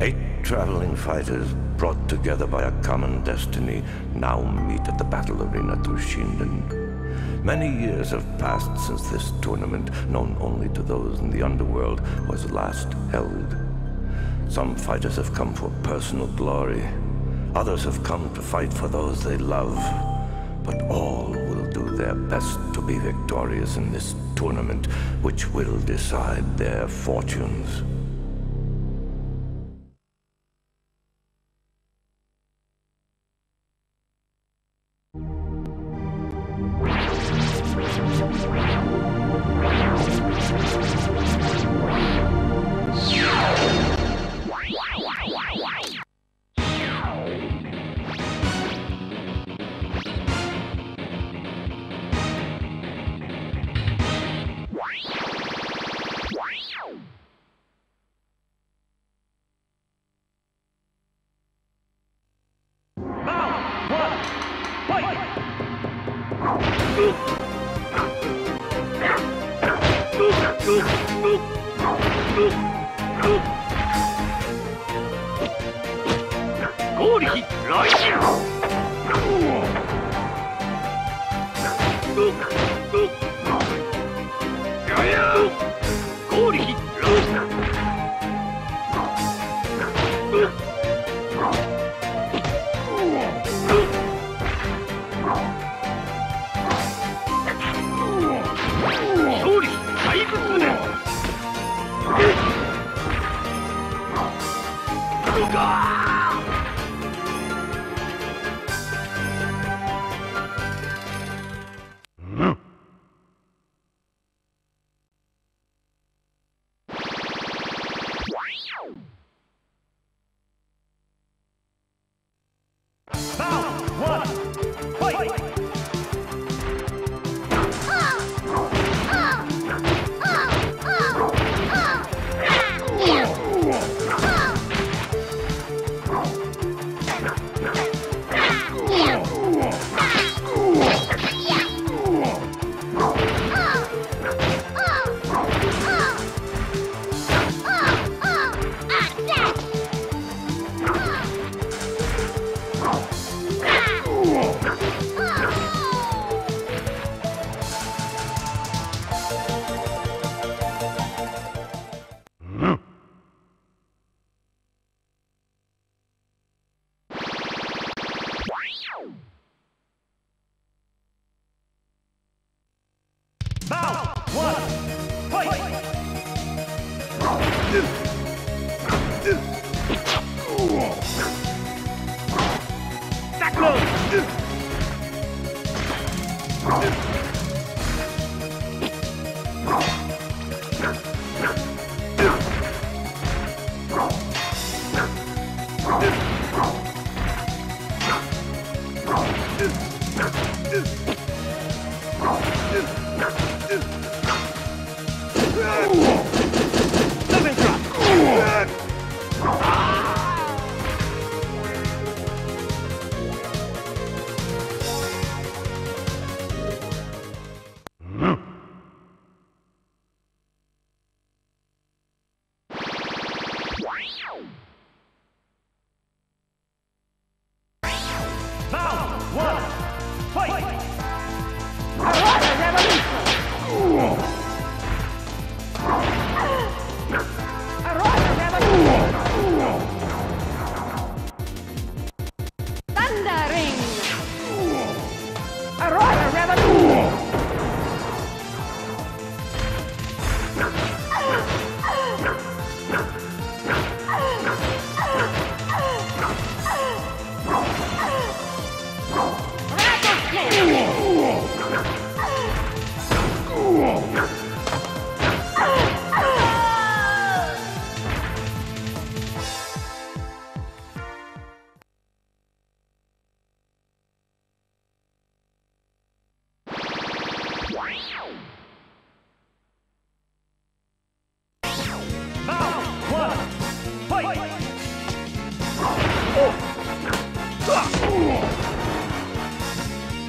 Eight traveling fighters brought together by a common destiny now meet at the battle arena Toshinden. Many years have passed since this tournament, known only to those in the underworld, was last held. Some fighters have come for personal glory. Others have come to fight for those they love. But all will do their best to be victorious in this tournament, which will decide their fortunes. ゴリヒッ合 God! Bow! Ugh! Oh!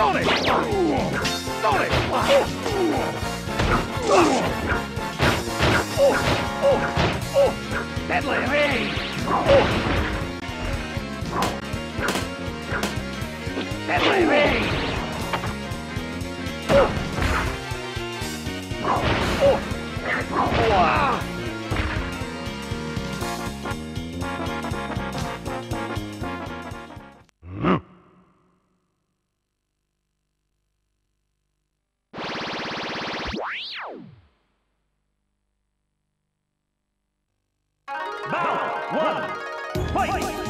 Stole it! Deadly, hey! One, fight!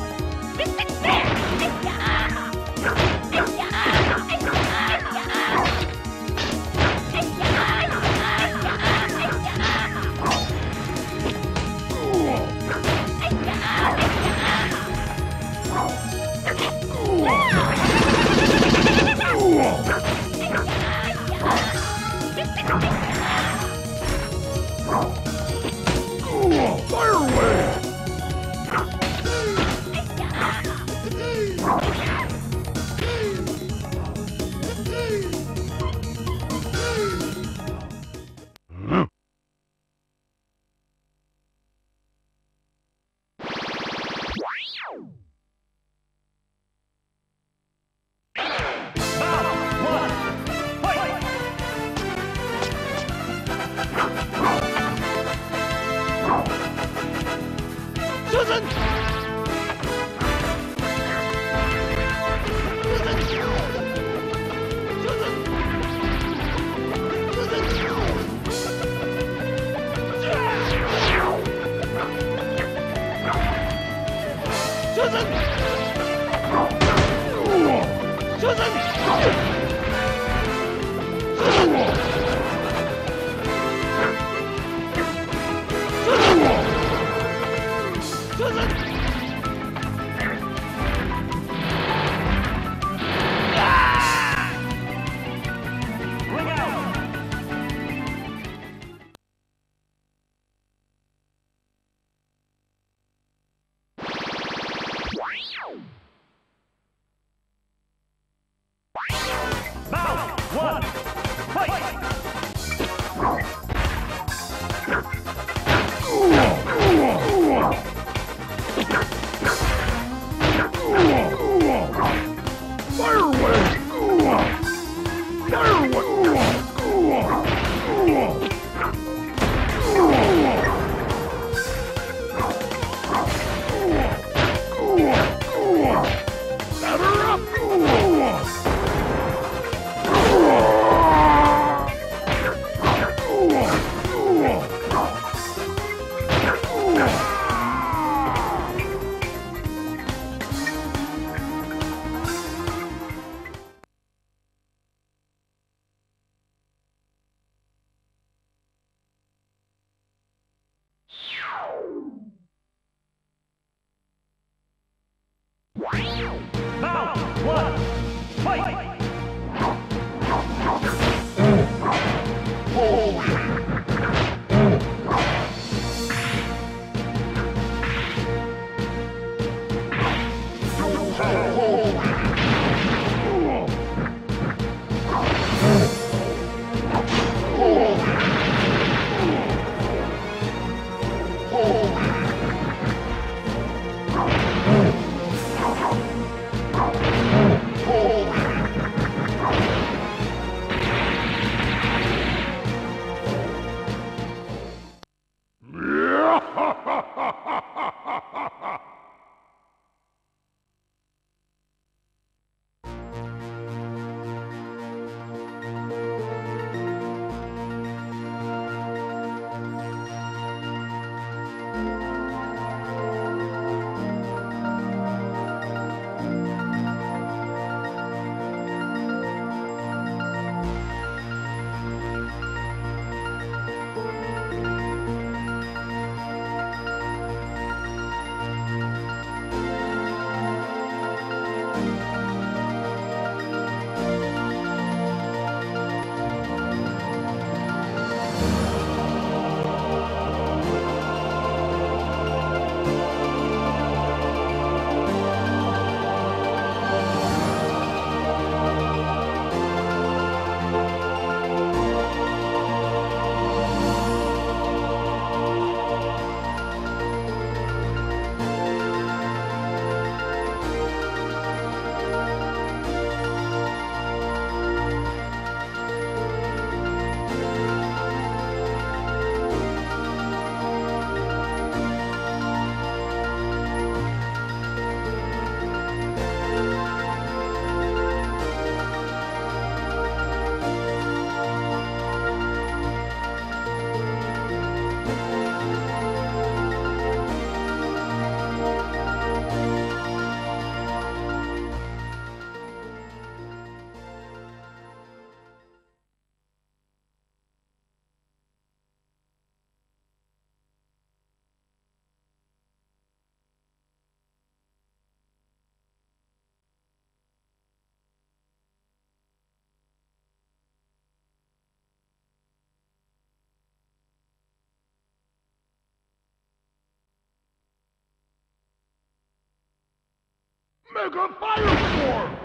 Mega Firestorm!